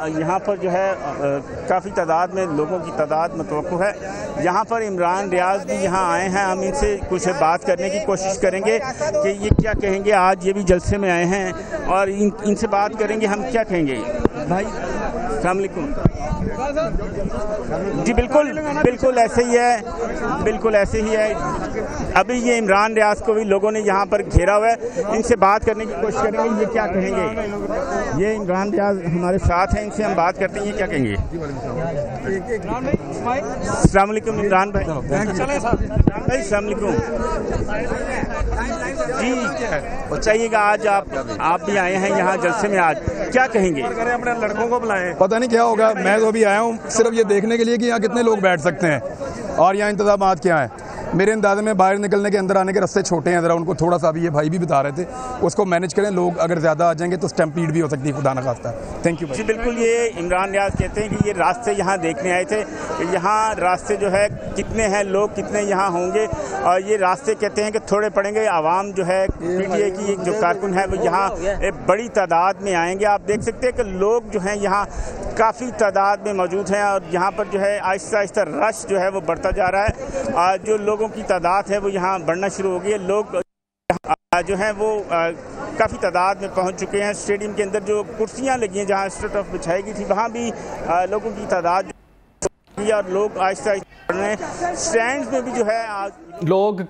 यहाँ पर जो है काफ़ी तादाद में लोगों की तादाद मतव है। यहाँ पर इमरान रियाज भी यहाँ आए हैं। हम इनसे कुछ बात करने की कोशिश करेंगे कि ये क्या कहेंगे। आज ये भी जलसे में आए हैं और इन, इनसे बात करेंगे। हम क्या कहेंगे? भाई अलकुम जी बिल्कुल बिल्कुल ऐसे ही है बिल्कुल ऐसे ही है। अभी ये इमरान रियाज को भी लोगों ने यहाँ पर घेरा हुआ है। इनसे बात करने की कोशिश करेंगे ये क्या कहेंगे? ये इमरान रियाज हमारे साथ हैं इनसे हम बात करते हैं ये क्या कहेंगे? अलैक्म इमरान भाई। भाई अलैक्म जी बताइएगा आज आप आप भी आए हैं यहाँ जलसे में आज। क्या कहेंगे? अपने लड़कों को बुलाए पता नहीं क्या होगा, मैं तो अभी आया हूँ, सिर्फ़ ये देखने के लिए कि यहाँ कितने लोग बैठ सकते हैं। और यहाँ इंतज़ाम क्या हैं? मेरे अंदाजे में बाहर निकलने के अंदर आने के रास्ते छोटे हैं। ज़रा उनको थोड़ा सा अभी ये भाई भी बता रहे थे उसको मैनेज करें। लोग अगर ज़्यादा आ जाएँगे तो स्टम्पीड भी हो सकती है खुदा न खास्ता। थैंक यू जी बिल्कुल ये इमरान रियाज कहते हैं कि ये रास्ते यहाँ देखने आए थे। यहाँ रास्ते जो है कितने हैं लोग कितने यहाँ होंगे? और ये रास्ते कहते हैं कि थोड़े पड़ेंगे। आवाम जो है पी की जो कारकुन है वो यहाँ एक बड़ी तादाद में आएँगे। आप देख सकते हैं कि लोग जो हैं यहाँ काफ़ी तादाद में मौजूद हैं और यहाँ पर जो है आहिस्ता आहिस्ता रश जो है वो बढ़ता जा रहा है। और जो लोगों की तादाद है, वो यहाँ बढ़ना शुरू हो गई है। लोग जो हैं, वो काफ़ी तादाद में पहुँच चुके हैं। स्टेडियम के अंदर जो कुर्सियाँ लगी हैं, जहाँ स्टेट ऑफ़ बिछाई गई थी, वहाँ भी लोगों की तादाद और लोग आहिस्ता आहिस्ता स्टैंड में भी जो है, आज लोग